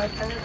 my,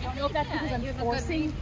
I don't know if that's because I'm forcing,